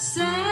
Say